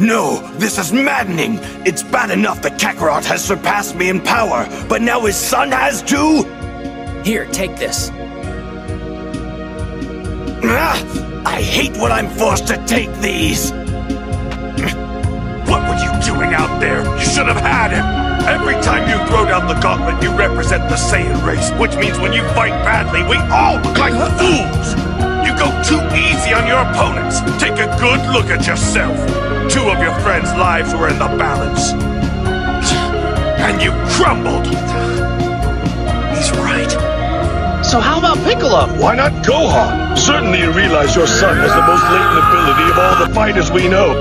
No, this is maddening! It's bad enough that Kakarot has surpassed me in power, but now his son has too? Here, take this. Ah, I hate when I'm forced to take these! What were you doing out there? You should have had him! Every time you throw down the gauntlet, you represent the Saiyan race, which means when you fight badly, we all look like your opponents. Take a good look at yourself. Two of your friends' lives were in the balance. And you crumbled! He's right. So how about Piccolo? Why not Gohan? Certainly you realize your son has the most latent ability of all the fighters we know.